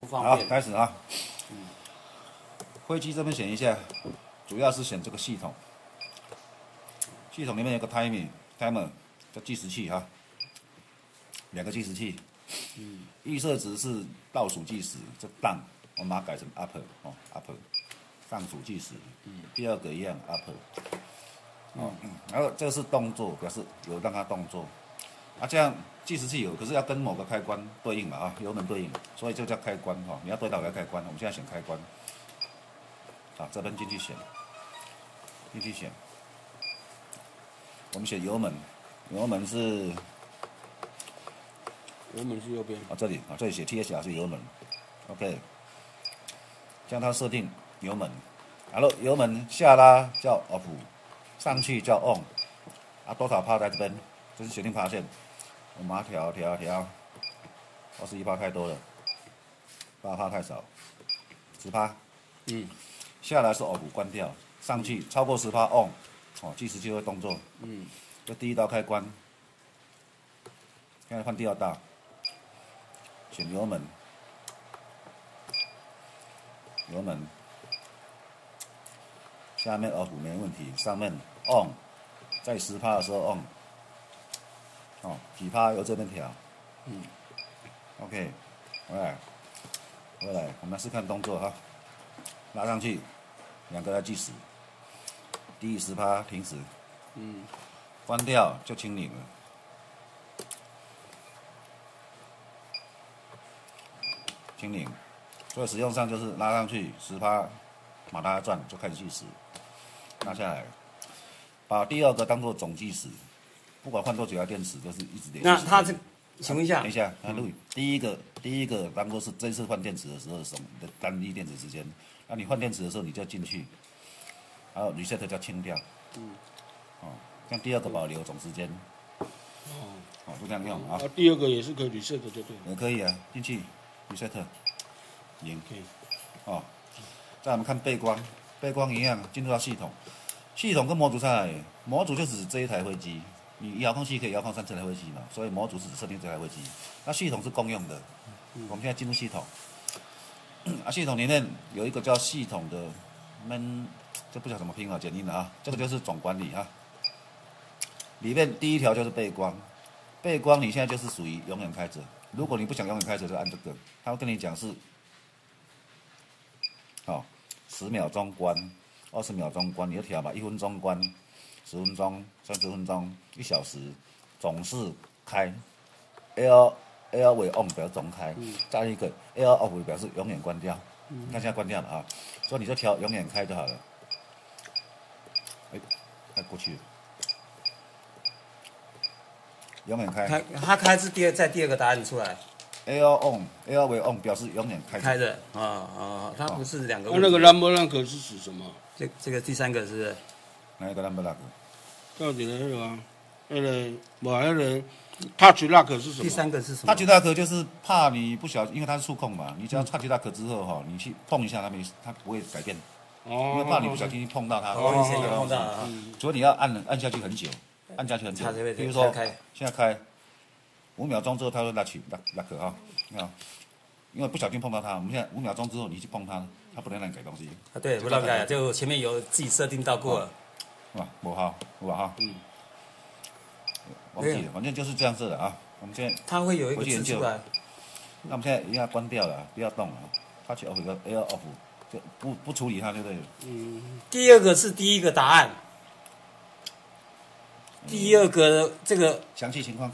好，不方便。开始啊。飞机这边选一下，主要是选这个系统。系统里面有个 timing timer 叫计时器哈，两个计时器。嗯。预设值是倒数计时，这 down 我们把它改成 up 哦 up，上数计时。嗯。第二个一样 up。哦，嗯然后这个是动作，表示有让它动作。啊，这样计时器有，可是要跟某个开关对应嘛啊，油门对应，所以就叫开关哈、你要对到要开关，我们现在选开关。啊，这边进去选，进去选。我们选油门，油门是油门是右边，啊这里啊这里写 T S R 是油门，OK。将它设定油门，然后油门下拉叫 off，上去叫 on，啊多少帕在这边，这是决定趴线。我们把它调调调，二十一趴太多了，八趴太少，十趴。嗯下来是 off 关掉，上去超过十趴 on，哦计时器会动作。嗯，这第一道开关，现在换第二道，选油门，油门，下面 off 没问题，上面 on，在十趴的时候 on，哦几帕由这边调，嗯，OK，回来，回来，我们来试看动作哈，拉上去，两个来计时，第一十趴停止。嗯，关掉就清零了。清零，所以使用上就是拉上去十趴，马达转就开始计时，拉下来，把第二个当做总计时，不管换多久要电池，都是一直连续。那它这，请问一下等一，下，啊，录影。第一个，第一个当做是这次换电池的时候，什么的单一电池时间。那你换电池的时候，你就进去，然后 reset 叫清掉。嗯，哦，像第二个保留总时间，哦，哦，就这样用啊啊，，第二个也是可以 reset 的，就对了。也可以啊，进去 reset，也可以。哦。再我们看背光，背光一样进入到系统，系统跟模组差，模组就指这一台飞机，你遥控器可以遥控三这台飞机嘛，所以模组是指设定这台飞机，那系统是公用的。我们现在进入系统，啊，系统里面有一个叫系统的 man，这不晓得怎么拼啊，简音的啊，这个就是总管理啊。里面第一条就是背光，背光你现在就是属于永远开着，如果你不想永远开着，就按这个，他会跟你讲是，好、十秒钟关，二十秒钟关，你就调吧，一分钟关，十分钟、三十分钟、一小时，总是开，L L 为 on 表示总开，再一个 L off 表示永远关掉。你看现在关掉了啊，所以你就调永远开就好了。哎，快过去了，永远开它它开是第二，在第二个答案出来 L on L 为 on 表示永远开。开的啊啊，它不是两个那、问题。那个 number rank 是指什么？这这个第三个是不是哪一个 number lock？到底的那个啊，那个我那个 touch lock 是什么？第三个是什么？它觉大壳就是怕你不小心，因为它是触控嘛，你只要插吉大壳之后哈，你去碰一下它没，它不会改变，哦，因为怕你不小心碰到它。哦，碰到啊，所以你要按按下去很久，按下去很久。比如说现在开五秒钟之后，它会拉起拉拉壳哈，你看，因为不小心碰到它，我们现在五秒钟之后你去碰它，它不能让你改东西，啊对，不让改，就前面有自己设定到过了。是吧？不好，不好哈。嗯。忘记了，反正就是这样子的啊。我们现在，它会有一个回去研究字出来，那我们现在一定要关掉了，不要动了。它去 off 个 air off，就不不处理它就对了。嗯，第二个是第一个答案，第二个这个详细情况。